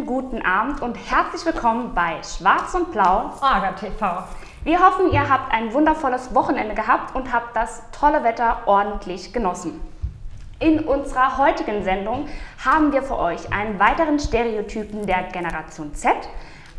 wunderschönen guten Abend und herzlich willkommen bei Schwarz und Blau Orga TV. Wir hoffen, ihr habt ein wundervolles Wochenende gehabt und habt das tolle Wetter ordentlich genossen. In unserer heutigen Sendung haben wir für euch einen weiteren Stereotypen der Generation Z,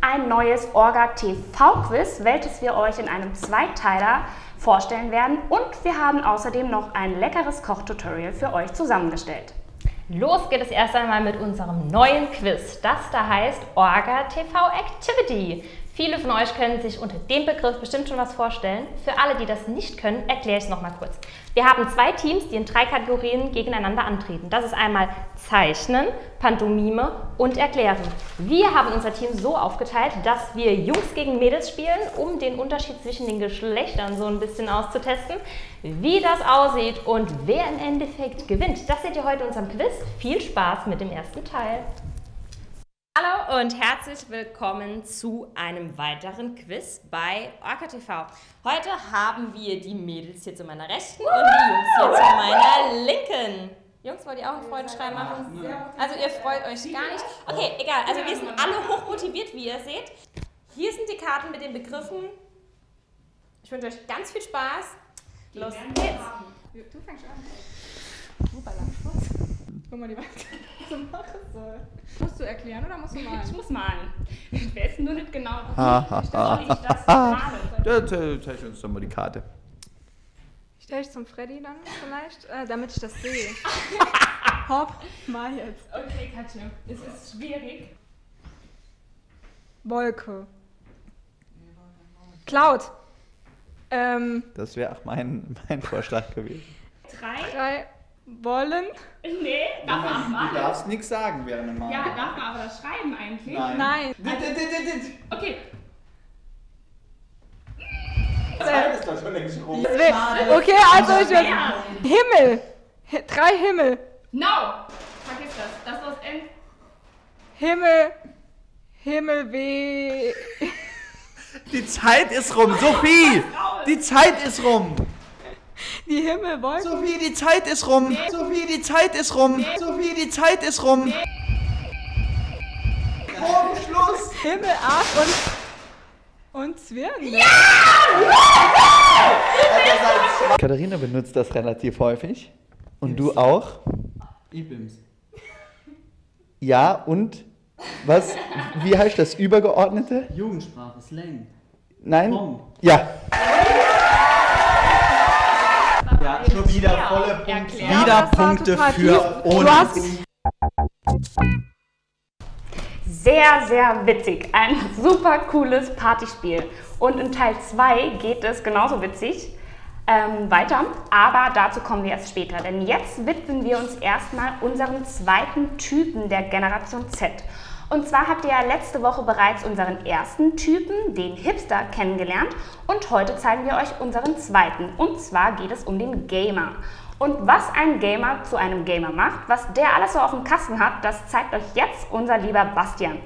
ein neues Orga TV Quiz, welches wir euch in einem Zweiteiler vorstellen werden und wir haben außerdem noch ein leckeres Kochtutorial für euch zusammengestellt. Los geht es erst einmal mit unserem neuen Quiz, das da heißt Orga TV Activity. Viele von euch können sich unter dem Begriff bestimmt schon was vorstellen. Für alle, die das nicht können, erkläre ich es nochmal kurz. Wir haben zwei Teams, die in drei Kategorien gegeneinander antreten. Das ist einmal Zeichnen, Pantomime und Erklären. Wir haben unser Team so aufgeteilt, dass wir Jungs gegen Mädels spielen, um den Unterschied zwischen den Geschlechtern so ein bisschen auszutesten. Wie das aussieht und wer im Endeffekt gewinnt, das seht ihr heute in unserem Quiz. Viel Spaß mit dem ersten Teil. Hallo und herzlich willkommen zu einem weiteren Quiz bei Orca TV. Heute haben wir die Mädels hier zu meiner Rechten und die Jungs hier zu meiner Linken. Jungs, wollt ihr auch einen Freudenschrei machen? Also ihr freut euch gar nicht? Okay, egal. Also wir sind alle hochmotiviert, wie ihr seht. Hier sind die Karten mit den Begriffen. Ich wünsche euch ganz viel Spaß. Los geht's. Du fängst an. Guck mal, die weiß was ich machen soll. Musst du erklären oder musst du malen? Ich muss malen. Ich weiß nur nicht genau, wie ich das male. Da ze- zeig uns doch mal die Karte. Stell ich zum Freddy dann vielleicht, äh, damit ich das sehe. Hopp, mal jetzt. Okay, Katja, es ist schwierig. Wolke. Cloud. Ähm, Das wäre auch mein, mein Vorschlag gewesen. Drei? drei wollen. Nee, darf man Du malen. darfst nichts sagen während dem Malen. Ja, darf man aber das schreiben eigentlich. Nein. Nein. Okay, Die Zeit ist doch schon längst rum. Okay, also ich will. mehr. Himmel. Hi- drei Himmel. No! Vergiss das. Das ist End. Himmel. Himmel weh. Die Zeit ist rum, Sophie! Die Zeit ist rum! Die Himmelwolken. Sophie, die Zeit ist rum! Sophie, die Zeit ist rum! Sophie, die Zeit ist rum! Rum, Schluss! Himmel, Arsch und. Und Zwirn. Ja! Katharina benutzt das relativ häufig. Und du auch? E-Bims. Ja, und? Was? Wie heißt das? Übergeordnete? Jugendsprache, Slang. Nein? Pong. Ja. Ja, schon wieder volle Punkte. Ja, Wieder Punkte für uns. Sehr, sehr witzig. Ein super cooles Partyspiel. Und in Teil 2 geht es genauso witzig ähm, weiter, aber dazu kommen wir erst später. Denn jetzt widmen wir uns erstmal unserem zweiten Typen der Generation Z. Und zwar habt ihr ja letzte Woche bereits unseren ersten Typen, den Hipster, kennengelernt. Und heute zeigen wir euch unseren zweiten. Und zwar geht es um den Gamer. Und was ein Gamer zu einem Gamer macht, was der alles so auf dem Kasten hat, das zeigt euch jetzt unser lieber Bastian.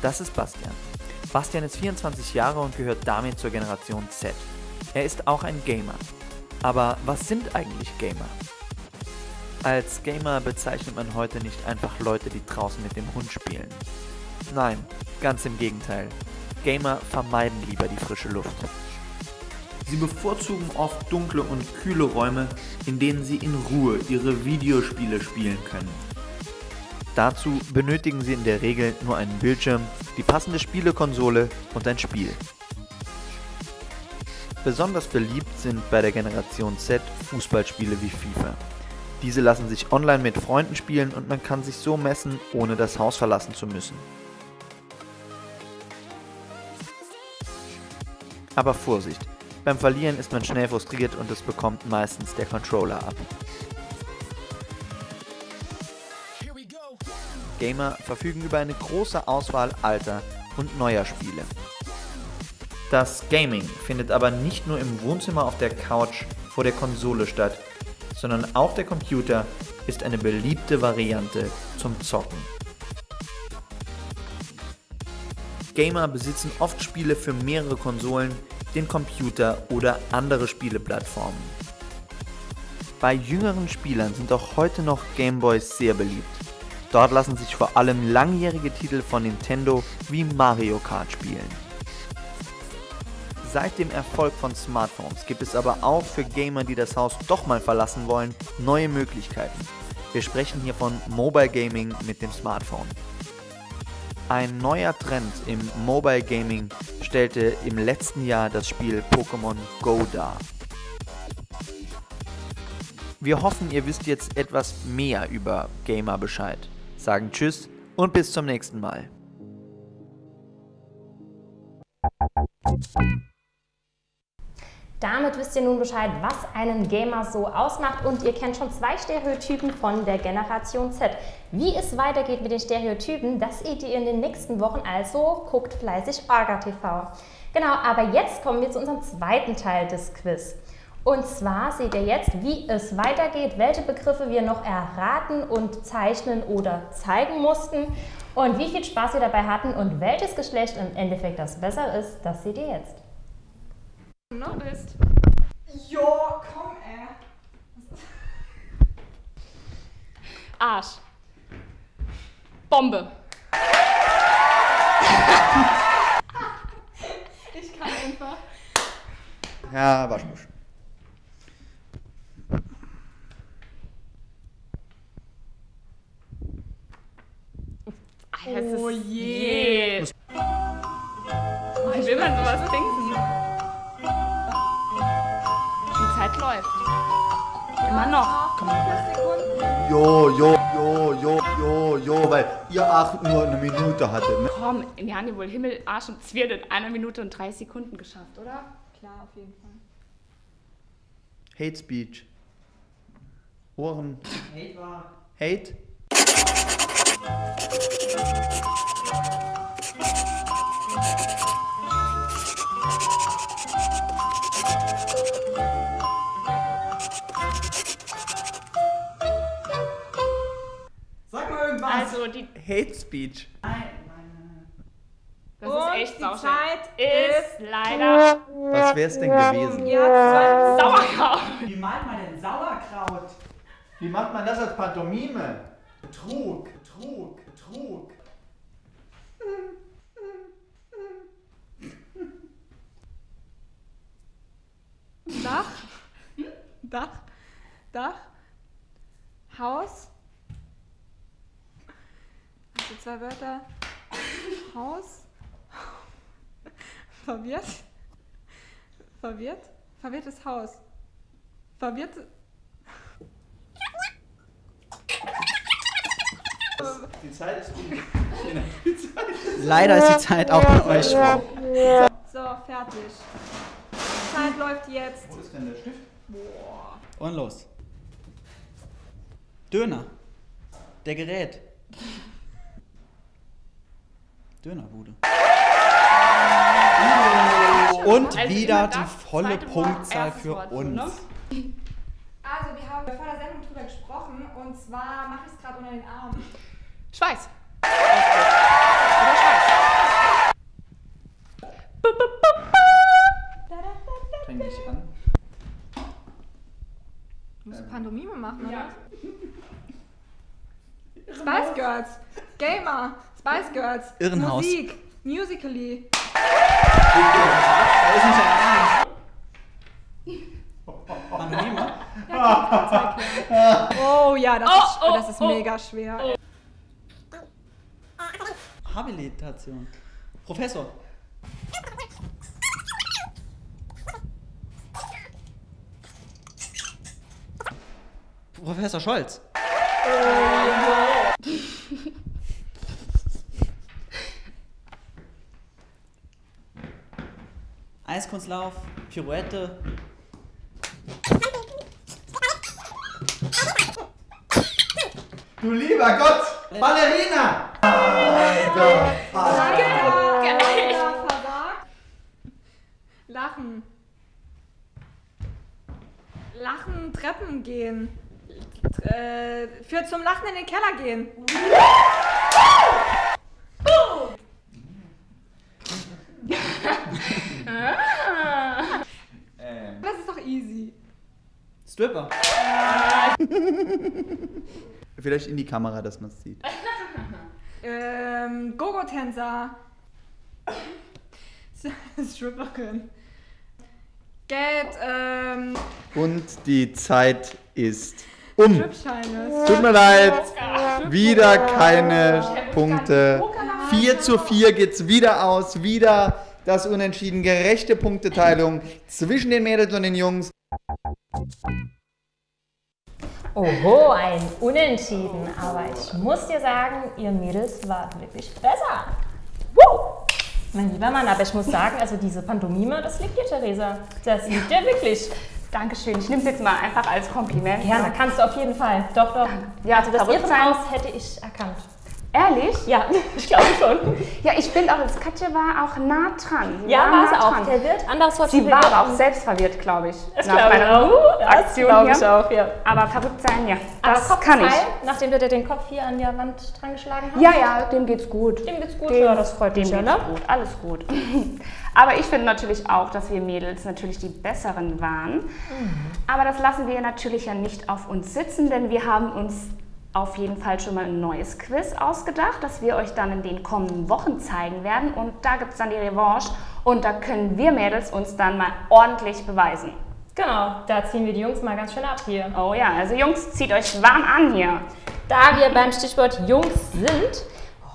Das ist Bastian. Bastian ist 24 Jahre und gehört damit zur Generation Z. Er ist auch ein Gamer. Aber was sind eigentlich Gamer? Als Gamer bezeichnet man heute nicht einfach Leute, die draußen mit dem Hund spielen. Nein, ganz im Gegenteil. Gamer vermeiden lieber die frische Luft. Sie bevorzugen oft dunkle und kühle Räume, in denen sie in Ruhe ihre Videospiele spielen können. Dazu benötigen sie in der Regel nur einen Bildschirm, die passende Spielekonsole und ein Spiel. Besonders beliebt sind bei der Generation Z Fußballspiele wie FIFA. Diese lassen sich online mit Freunden spielen und man kann sich so messen, ohne das Haus verlassen zu müssen. Aber Vorsicht, beim Verlieren ist man schnell frustriert und es bekommt meistens der Controller ab. Gamer verfügen über eine große Auswahl alter und neuer Spiele. Das Gaming findet aber nicht nur im Wohnzimmer auf der Couch vor der Konsole statt, sondern auch der Computer ist eine beliebte Variante zum Zocken. Gamer besitzen oft Spiele für mehrere Konsolen, den Computer oder andere Spieleplattformen. Bei jüngeren Spielern sind auch heute noch Gameboys sehr beliebt. Dort lassen sich vor allem langjährige Titel von Nintendo wie Mario Kart spielen. Seit dem Erfolg von Smartphones gibt es aber auch für Gamer, die das Haus doch mal verlassen wollen, neue Möglichkeiten. Wir sprechen hier von Mobile Gaming mit dem Smartphone. Ein neuer Trend im Mobile Gaming stellte im letzten Jahr das Spiel Pokémon Go dar. Wir hoffen, ihr wisst jetzt etwas mehr über Gamer Bescheid. Sagen Tschüss und bis zum nächsten Mal. Damit wisst ihr nun Bescheid, was einen Gamer so ausmacht und ihr kennt schon zwei Stereotypen von der Generation Z. Wie es weitergeht mit den Stereotypen, das seht ihr in den nächsten Wochen, also guckt fleißig Orga TV. Genau, aber jetzt kommen wir zu unserem zweiten Teil des Quiz. Und zwar seht ihr jetzt, wie es weitergeht, welche Begriffe wir noch erraten und zeichnen oder zeigen mussten und wie viel Spaß wir dabei hatten und welches Geschlecht im Endeffekt das besser ist, das seht ihr jetzt. Noch bist. Jo, komm, ey. Arsch. Bombe. Ich kann einfach. Ja, Waschbusch. Oh ist je. je. Wie will man sowas denken? Zeit läuft. Immer noch. Jo, jo, jo, jo, jo, jo, weil ihr acht nur eine Minute hattet. Ne? Komm, wir haben ja wohl Himmel, Arsch und Zwirn in einer Minute und drei Sekunden geschafft, oder? Klar, auf jeden Fall. Hate Speech. Ohren. Hate war. Hate. Also, die, Hate Speech. nein, nein, das Und ist echt die sauschön. Zeit Ist leider Was wär's denn gewesen? Ja, Sauerkraut. Wie malt man denn Sauerkraut? Wie macht man das als Pantomime? Betrug, Betrug, Betrug. Dach. Dach. Dach. Haus. Zwei Wörter. Haus. Verwirrt. Verwirrt. Verwirrtes Haus. Verwirrt. Die Zeit ist gut. Leider ist die Zeit auch an euch vor. So, fertig. Die Zeit läuft jetzt. Wo ist denn der Stift? Und los. Döner. Der Gerät. Dönerbude. Und Also wieder die volle Punktzahl für Wort, uns. ne? Also, wir haben vor der Sendung drüber gesprochen und zwar mache ich es gerade unter den Arm. Schweiß. Oder Schweiß. Fäng dich an. Musst du Pantomime machen, oder? Spice Girls, Gamer, Spice Girls, Irrenhaus. Musik, Musically. Das ist nicht? Oh ja, das, Oh, ist, oh, das ist oh. mega schwer. Habilitation. Professor. Professor Scholz. Eiskunstlauf, Pirouette. Du lieber Gott! Ballerina! Alter! Versagt. Lachen. Lachen, Treppen gehen. Äh, für zum Lachen in den Keller gehen. Das ist doch easy. Stripper. Vielleicht in die Kamera, dass man es sieht. Ähm, Gogo-Tänzer. Stripperin. Geld, ähm, Und die Zeit ist um. Stripscheine. Tut mir leid. Wieder keine Punkte. 4 zu 4 geht's wieder aus. Wieder das Unentschieden. Gerechte Punkteteilung zwischen den Mädels und den Jungs. Oho, ein Unentschieden. Aber ich muss dir sagen, ihr Mädels wart wirklich besser. Woo! Mein lieber Mann, aber ich muss sagen, also diese Pantomime, das liegt dir, Theresa. Das liegt dir wirklich. Dankeschön. Ich nehme es jetzt mal einfach als Kompliment. Gerne, kannst du auf jeden Fall. Doch, doch. Ja, also das. Irrenhaus hätte ich erkannt. Ehrlich? Ja, ich glaube schon. Ja, ich finde auch, das Katja war auch nah dran. Ja, war nah sie auch. dran. Verwirrt, anderes Wort Sie war aber auch selbst verwirrt, glaube ich. Das nach glaube ich auch. Das Aktion glaube ich auch, ja. Aber verrückt sein, ja. Das Kopf kann ich. nachdem du dir den Kopf hier an der Wand dran geschlagen hast? Ja, ja, dem geht's gut. Dem geht's gut, Dem, ja, das freut mich dem geht's ne? gut, alles gut. Aber ich finde natürlich auch, dass wir Mädels natürlich die Besseren waren. Mhm. Aber das lassen wir natürlich ja nicht auf uns sitzen, denn wir haben uns auf jeden Fall schon mal ein neues Quiz ausgedacht, das wir euch dann in den kommenden Wochen zeigen werden. Und da gibt es dann die Revanche und da können wir Mädels uns dann mal ordentlich beweisen. Genau, da ziehen wir die Jungs mal ganz schön ab hier. Oh ja, also Jungs, zieht euch warm an hier. Da wir beim Stichwort Jungs sind,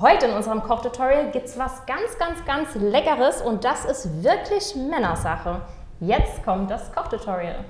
heute in unserem Kochtutorial gibt es was ganz, ganz, ganz Leckeres und das ist wirklich Männersache. Jetzt kommt das Kochtutorial.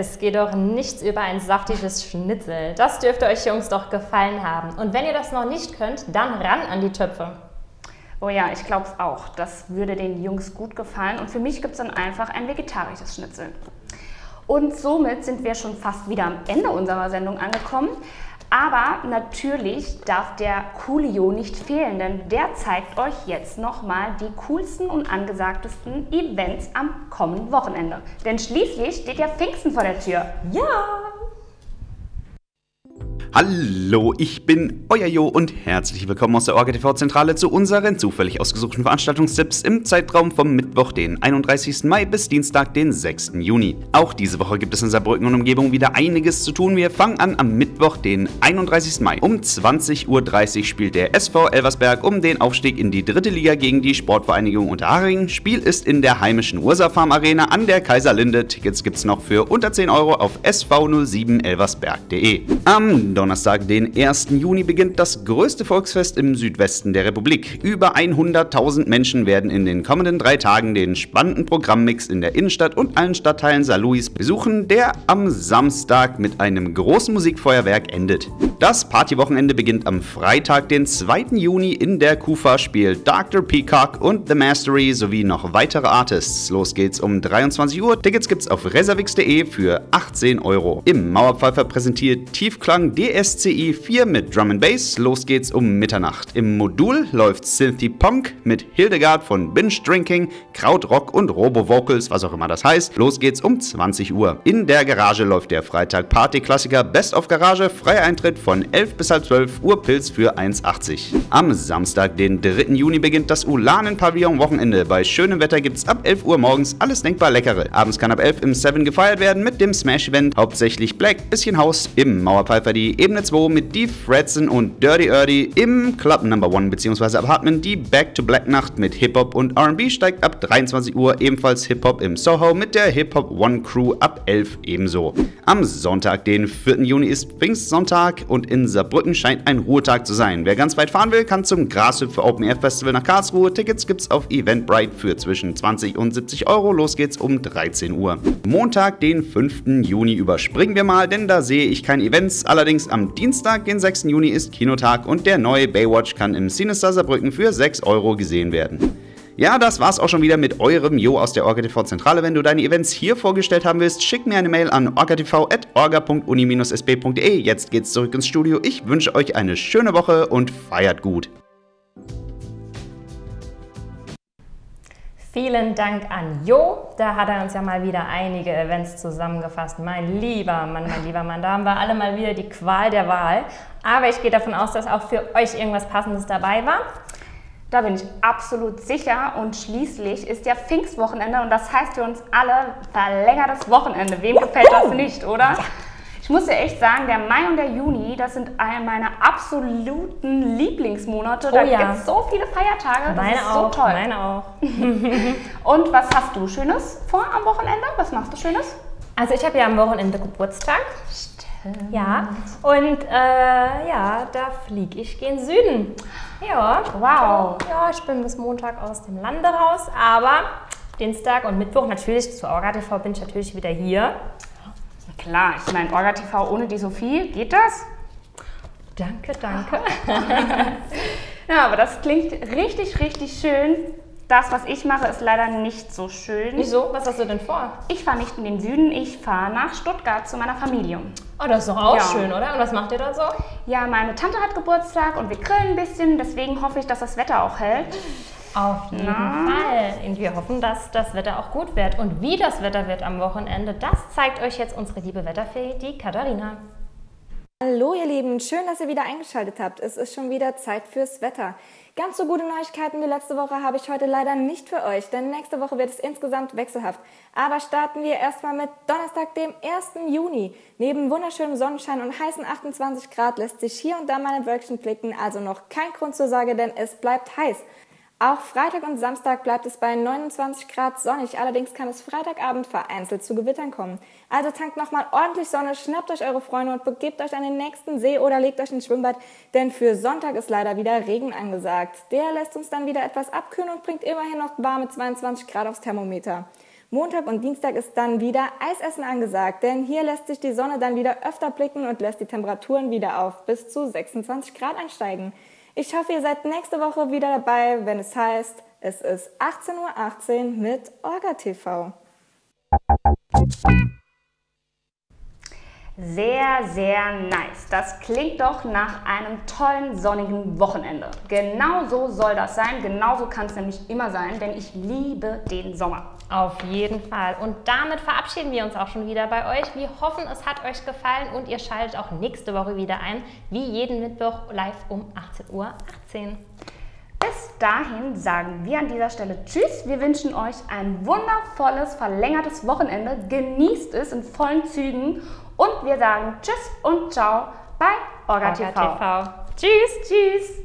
Es geht doch nichts über ein saftiges Schnitzel. Das dürfte euch Jungs doch gefallen haben. Und wenn ihr das noch nicht könnt, dann ran an die Töpfe. Oh ja, ich glaube es auch. Das würde den Jungs gut gefallen. Und für mich gibt es dann einfach ein vegetarisches Schnitzel. Und somit sind wir schon fast wieder am Ende unserer Sendung angekommen. Aber natürlich darf der Coolio nicht fehlen, denn der zeigt euch jetzt nochmal die coolsten und angesagtesten Events am kommenden Wochenende. Denn schließlich steht ja Pfingsten vor der Tür. Ja! Hallo, ich bin euer Jo und herzlich willkommen aus der Orga TV Zentrale zu unseren zufällig ausgesuchten Veranstaltungstipps im Zeitraum vom Mittwoch, den 31. Mai bis Dienstag, den 6. Juni. Auch diese Woche gibt es in Saarbrücken und Umgebung wieder einiges zu tun. Wir fangen an am Mittwoch, den 31. Mai. Um 20.30 Uhr spielt der SV Elversberg um den Aufstieg in die dritte Liga gegen die Sportvereinigung Unterhaching. Spiel ist in der heimischen Ursa Farm Arena an der Kaiserlinde. Tickets gibt's noch für unter 10 Euro auf sv07elversberg.de. Am Donnerstag, den 1. Juni, beginnt das größte Volksfest im Südwesten der Republik. Über 100.000 Menschen werden in den kommenden drei Tagen den spannenden Programmmix in der Innenstadt und allen Stadtteilen Saarlouis besuchen, der am Samstag mit einem großen Musikfeuerwerk endet. Das Partywochenende beginnt am Freitag, den 2. Juni in der Kufa spielt Dr. Peacock und The Mastery sowie noch weitere Artists. Los geht's um 23 Uhr. Tickets gibt's auf reservix.de für 18 Euro. Im Mauerpfeifer präsentiert Tiefklang die ESCI 4 mit Drum and Bass. Los geht's um Mitternacht. Im Modul läuft Synthy Punk mit Hildegard von Binge Drinking, Krautrock und Robo Vocals, was auch immer das heißt. Los geht's um 20 Uhr. In der Garage läuft der Freitag Party-Klassiker Best of Garage. Freier Eintritt von 11 bis halb 12 Uhr Pilz für 1,80. Am Samstag, den 3. Juni, beginnt das Ulanen-Pavillon-Wochenende. Bei schönem Wetter gibt's ab 11 Uhr morgens alles denkbar Leckere. Abends kann ab 11 im 7 gefeiert werden mit dem Smash-Event. Hauptsächlich Black, bisschen Haus im Mauerpfeifer die Ebene 2 mit Deep Fredson und Dirty Erdy. Im Club Number 1 bzw. Apartment die Back to Black Nacht mit Hip-Hop und R&B steigt ab 23 Uhr. Ebenfalls Hip-Hop im Soho mit der Hip-Hop One Crew ab 11 ebenso. Am Sonntag, den 4. Juni, ist Pfingstsonntag und in Saarbrücken scheint ein Ruhetag zu sein. Wer ganz weit fahren will, kann zum Grashüpfer Open Air Festival nach Karlsruhe. Tickets gibt's auf Eventbrite für zwischen 20 und 70 Euro. Los geht's um 13 Uhr. Montag, den 5. Juni überspringen wir mal, denn da sehe ich keine Events. Allerdings am Dienstag, den 6. Juni, ist Kinotag und der neue Baywatch kann im Sinister Saarbrücken für 6 Euro gesehen werden. Ja, das war's auch schon wieder mit eurem Jo aus der OrgaTV Zentrale. Wenn du deine Events hier vorgestellt haben willst, schick mir eine Mail an orgatv.orga.uni-sb.de. Jetzt geht's zurück ins Studio. Ich wünsche euch eine schöne Woche und feiert gut. Vielen Dank an Jo. Da hat er uns ja mal wieder einige Events zusammengefasst. Mein lieber Mann, mein lieber Mann, da haben wir alle mal wieder die Qual der Wahl. Aber ich gehe davon aus, dass auch für euch irgendwas Passendes dabei war. Da bin ich absolut sicher. Und schließlich ist ja Pfingstwochenende und das heißt für uns alle verlängertes Wochenende. Wem gefällt das nicht, oder? Ich muss dir echt sagen, der Mai und der Juni, das sind eine meiner absoluten Lieblingsmonate. Da Oh ja. gibt es so viele Feiertage. Das Meine ist so auch, toll. meine auch. Und was hast du Schönes vor am Wochenende? Was machst du Schönes? Also ich habe ja am Wochenende Geburtstag. Ja, und äh, ja, da fliege ich gen Süden. Ja, Wow. Ja, ich bin bis Montag aus dem Lande raus, aber Dienstag und Mittwoch natürlich, zu Orga TV bin ich natürlich wieder hier. Klar, ich meine, Orga TV ohne die Sophie, geht das? Danke, danke. Ja, aber das klingt richtig, richtig schön. Das, was ich mache, ist leider nicht so schön. Wieso? Was hast du denn vor? Ich fahre nicht in den Süden, ich fahre nach Stuttgart zu meiner Familie. Oh, das ist doch auch Ja. schön, oder? Und was macht ihr dort so? Ja, meine Tante hat Geburtstag und wir grillen ein bisschen, deswegen hoffe ich, dass das Wetter auch hält. Auf jeden Fall. Und wir hoffen, dass das Wetter auch gut wird. Und wie das Wetter wird am Wochenende, das zeigt euch jetzt unsere liebe Wetterfee, die Katharina. Hallo ihr Lieben, schön, dass ihr wieder eingeschaltet habt. Es ist schon wieder Zeit fürs Wetter. Ganz so gute Neuigkeiten wie letzte Woche habe ich heute leider nicht für euch, denn nächste Woche wird es insgesamt wechselhaft. Aber starten wir erstmal mit Donnerstag, dem 1. Juni. Neben wunderschönem Sonnenschein und heißen 28 Grad lässt sich hier und da mal ein Wölkchen blicken, also noch kein Grund zur Sorge, denn es bleibt heiß. Auch Freitag und Samstag bleibt es bei 29 Grad sonnig, allerdings kann es Freitagabend vereinzelt zu Gewittern kommen. Also tankt nochmal ordentlich Sonne, schnappt euch eure Freunde und begebt euch an den nächsten See oder legt euch ins Schwimmbad, denn für Sonntag ist leider wieder Regen angesagt. Der lässt uns dann wieder etwas abkühlen und bringt immerhin noch warme 22 Grad aufs Thermometer. Montag und Dienstag ist dann wieder Eisessen angesagt, denn hier lässt sich die Sonne dann wieder öfter blicken und lässt die Temperaturen wieder auf bis zu 26 Grad ansteigen. Ich hoffe, ihr seid nächste Woche wieder dabei, wenn es heißt, es ist 18.18 Uhr mit Orga TV. Sehr, sehr nice. Das klingt doch nach einem tollen sonnigen Wochenende. Genau so soll das sein. Genauso kann es nämlich immer sein, denn ich liebe den Sommer. Auf jeden Fall. Und damit verabschieden wir uns auch schon wieder bei euch. Wir hoffen, es hat euch gefallen und ihr schaltet auch nächste Woche wieder ein, wie jeden Mittwoch live um 18.18 Uhr. Bis dahin sagen wir an dieser Stelle Tschüss. Wir wünschen euch ein wundervolles, verlängertes Wochenende. Genießt es in vollen Zügen. Und wir sagen Tschüss und Ciao bei Orga, Orga. TV. Tschüss, tschüss.